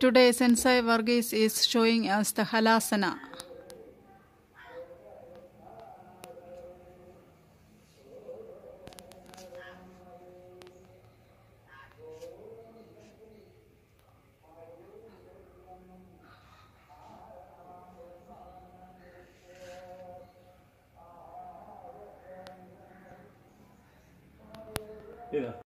Today, Sensei Varghese is showing us the halasana. Yeah.